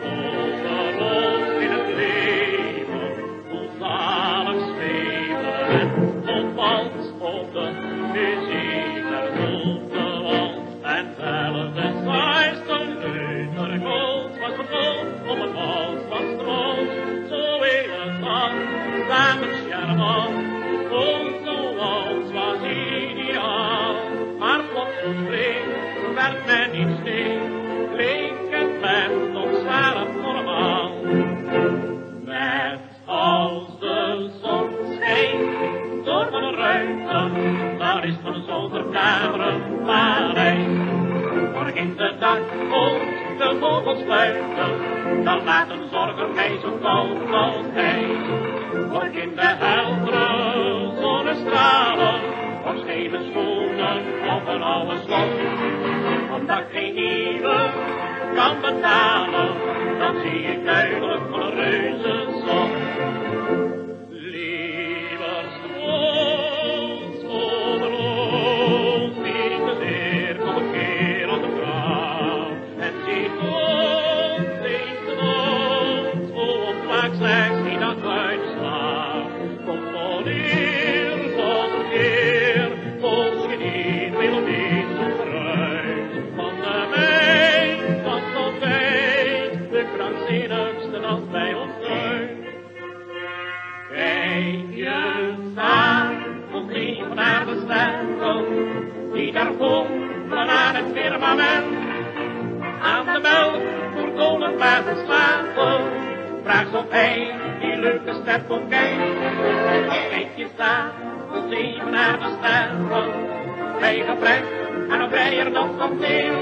van dan laten zorgen mij zo koud als hij. Want in de heldere zonnestralen, of scheve schoenen of een oude slot, ik geen nieuwe kan betalen, dan zie ik duidelijk vaak slechts niet. Kom van hier zonder keer, als je niet wil niet vooruit. Van de wijn, van tot wij, de krankzinnigste als bij ons uit. Kijk je staan, omgeven naar de sterren, die daar vonkelen aan het firmament. Aan de melk voor kolen laten slapen, vraag zo hij die leuke komt kijken. Kijk je staan, omgeven naar de sterren, bij gebrek en een vrijer nog van veel.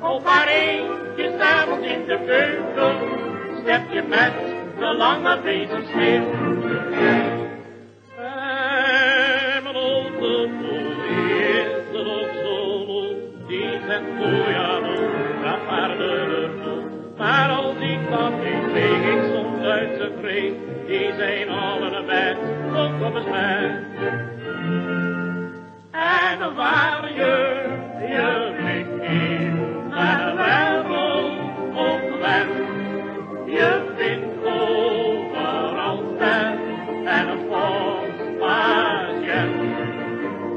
Op haar eentje s'avonds in de keuken, step je met de lange bezem die zijn al in bed, ook op het bed. En waar je je blik in naar de wereld opwendt, je vindt overal ster en een volkspatiënt.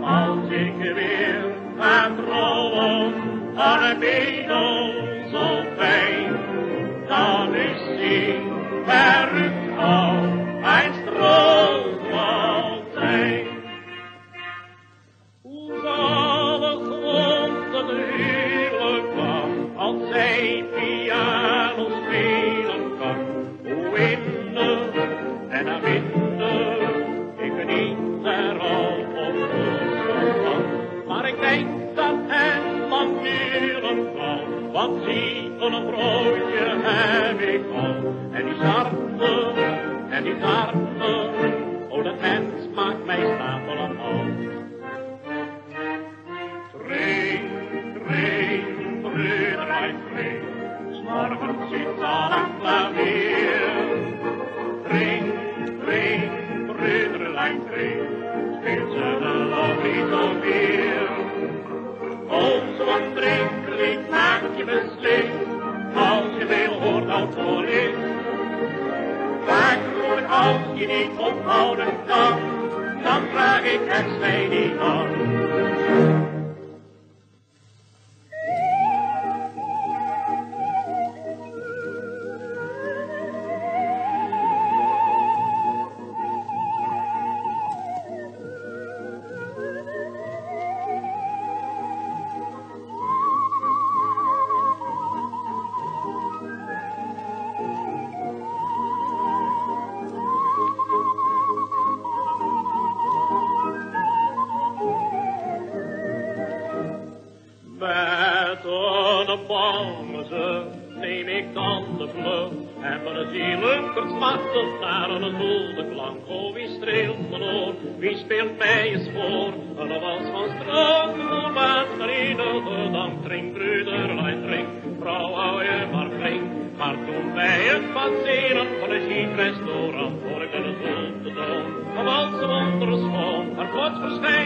Als ik weer ga dromen van een maakt mij stapelen al. Drink, drink, broederij, drink. Morgen zit al aan klavier. Drink, drink, broederij, drink. Speelt ze de lobby weer. Oh, zo'n drinklied maakt je beslist. Als je veel hoort als solist. Vaak roep ik als je niet ophouden kan. Dan vraag ik het zij niet. Een bamse neem ik dan de vlucht en mijn zielen versmachtig naar een zoelde klank. Oh, wie streelt mijn oor, wie speelt mij eens voor? Een wals van stroom, voor wat verenigde dank. Drink, broederlijn, drink, vrouw, hou je maar flink. Maar toen bij het passeren van een chic restaurant hoorde ik een zoete toon. Een wals wonderschoon, er plots verschijnt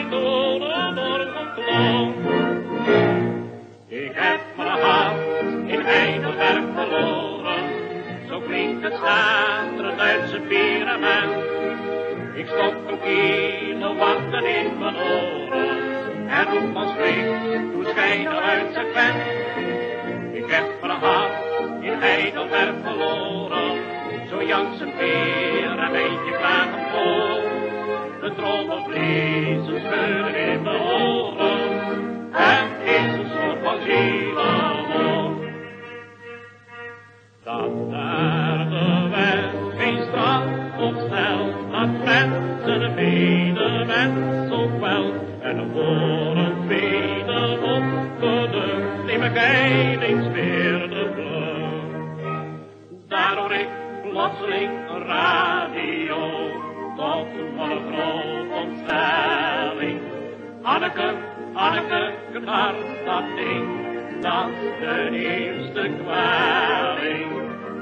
zijn. Ik heb mijn hart in Heidelberg verloren, zo Jansen weer een beetje klagen voor. De trommelvliezen scheuren in de oren, neem ik eindings weer de vlucht. Daardoor ik plotseling radio, tot een groot ontstelling. Anneke, Anneke, hart dat ding, dat de eerste kwelling.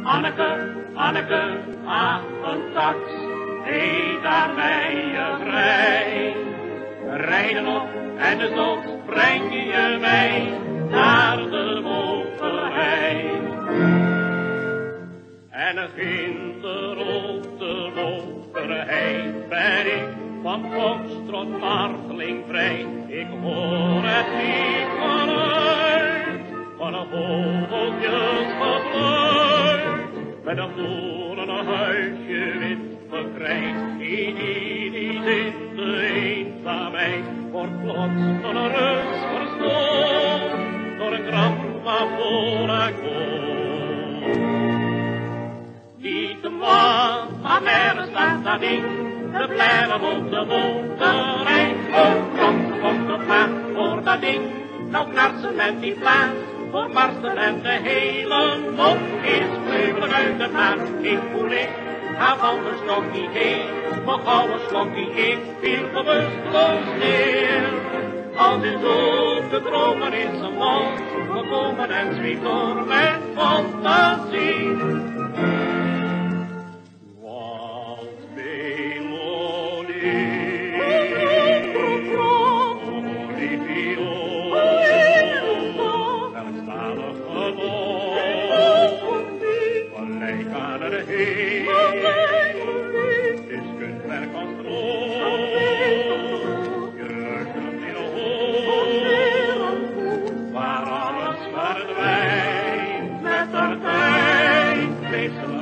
Anneke, Anneke, ah, een tax, hé, daar bij je vrij. Rijden op en de dood breng je mij naar de bovenrij. En in de rode loperheid ben ik van Foxtrot marteling vrij. Ik hoor het niet vanuit van een vogeltjes gefluit. Met een boeren huisje wit bekrijt. In die zit de eenzaamheid, wordt plots van een rust verstoord. Een grammofoon niet de man, maar er staat dat ding. De blijven op de motorrij. Oh, kom, kom, kom, maar voor dat ding. Nou knarsen met die plaats. Voor barsten en de hele mop is vleugelen uit de maat. Ik voel ik, ga van mijn stokkie heen. Mijn gouden slokkie, ik viel bewusteloos neer. Als is ook de dromen in zijn mond. performance reformen fantasie. Hey. place